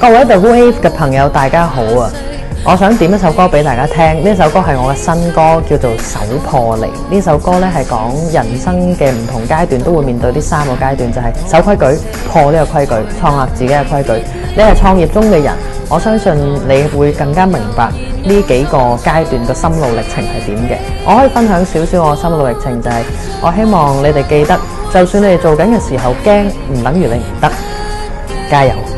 各位 The Wave 嘅朋友，大家好啊！我想點一首歌俾大家聽，呢首歌係我嘅新歌，叫做《手破離》。呢首歌咧係講人生嘅唔同階段都會面對呢三個階段，就係守規矩、破呢個規矩、創立自己嘅規矩。你係創業中嘅人，我相信你會更加明白呢幾個階段嘅心路歷程係點嘅。我可以分享少少我心路歷程，就係我希望你哋記得，就算你做緊嘅時候驚，唔等於你唔得，加油！